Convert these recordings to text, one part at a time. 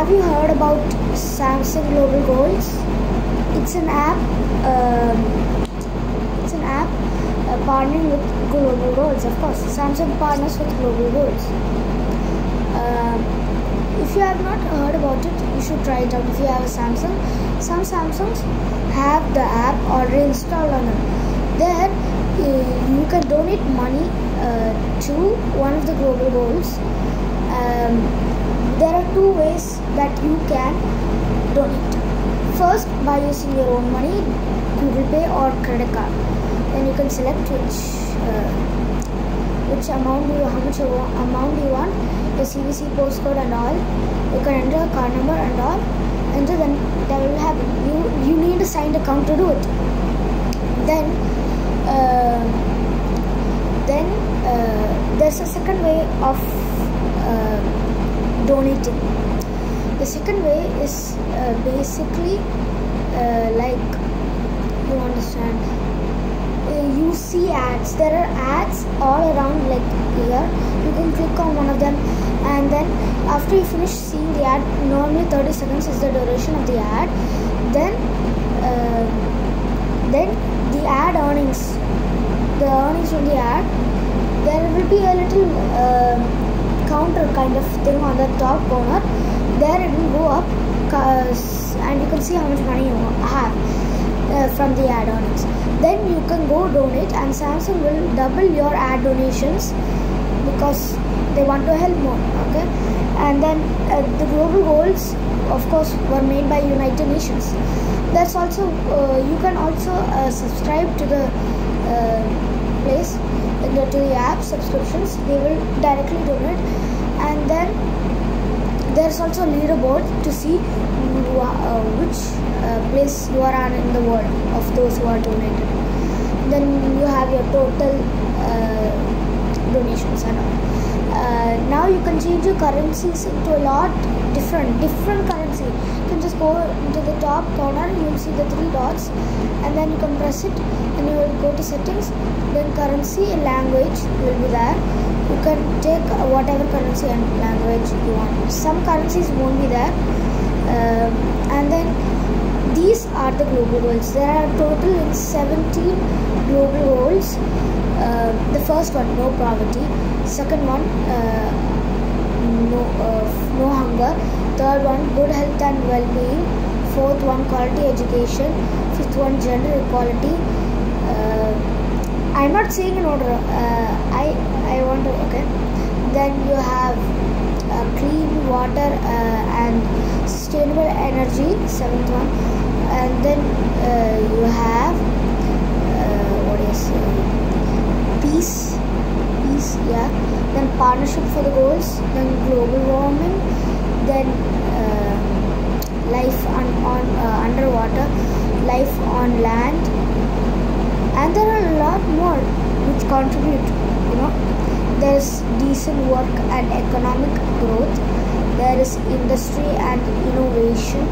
have you heard about Samsung Global Goals? It's an app. Um, it's an app uh, partnering with Global Goals. Of course, Samsung partners with Global Goals. Um, if you have not heard about it, you should try it out. If you have a Samsung, some Samsungs have the app already installed on them. There, uh, you can donate money uh, to one of the Global Goals. Um, two ways that you can donate. First, by using your own money, Google Pay or credit card. Then you can select which uh, which amount you how much amount you want, the CVC postcode and all. You can enter a card number and all. Enter then that will happen. You you need a signed account to do it. Then uh, then uh, there's a second way of donating. The second way is uh, basically uh, like you understand. Uh, you see ads. There are ads all around, like here. You can click on one of them, and then after you finish seeing the ad, normally 30 seconds is the duration of the ad. Then, uh, then the ad earnings, the earnings from the ad, there will be a little. Counter kind of thing on the top corner. There it will go up and you can see how much money you have uh, from the ad earnings then you can go donate and samsung will double your ad donations because they want to help more okay? And then uh, the global goals of course were made by united nations. That's also uh, you can also uh, subscribe to the uh, place the, to the app subscriptions they will directly donate. And then there's also leaderboard to see uh, which uh, place you are on in the world of those who are donated. Then you have your total uh, donations and all. Uh, now you can change your currencies into a lot different different currency. You can just go into the top corner you will see the three dots and then you can press it and you will go to settings then currency and language will be there. You can take whatever currency and language you want. Some currencies won't be there. Um, and then are the global goals there are total in 17 global goals uh, the first one no poverty. Second one uh, no uh, no hunger. Third one good health and well-being. Fourth one quality education. Fifth one gender equality. Uh, i'm not saying in order. Uh, i i want to okay. Then you have clean water uh, and sustainable energy seventh one. And then you have what is peace. Peace yeah. Then partnership for the goals then global warming then uh, life on, on uh, underwater life on land. And there are a lot more which contribute you know there's decent work and economic growth. There is industry and innovation.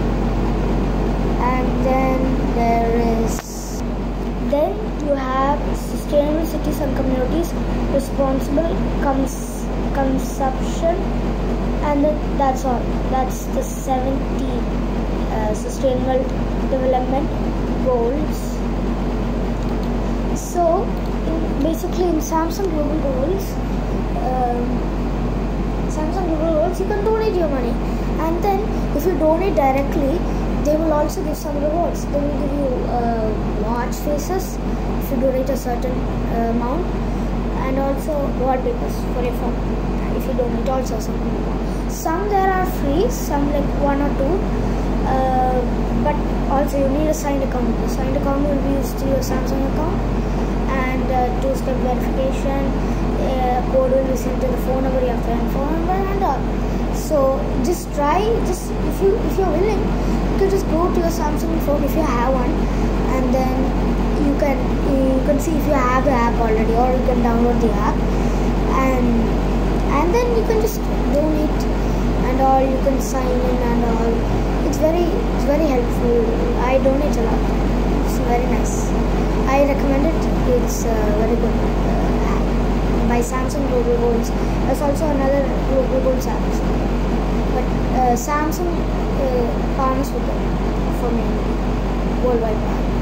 And then there is then you have sustainable cities and communities responsible cons- consumption and then that's all. That's the 17 uh, sustainable development goals. So basically in samsung global goals um, samsung global goals you can donate your money. And then if you donate directly they will also give some rewards. They will give you uh, watch faces if you donate a certain uh, amount and also wallpapers for your phone if you donate also some some there are free some like one or two uh, but also you need a signed account. The signed account will be used to your samsung account and uh, two-step verification uh, code will be sent to the phone number you your friend phone number and all. So just try just if you if you're willing you can just go to your samsung phone if you have one and then you can you can see if you have the app already or you can download the app. And and then you can just donate and all you can sign in and all. It's very it's very helpful. I donate a lot very nice. I recommend it. It's uh, very good. Uh, by samsung global goals there's also another global goals app but uh, Samsung uh, partners with them for mainly worldwide.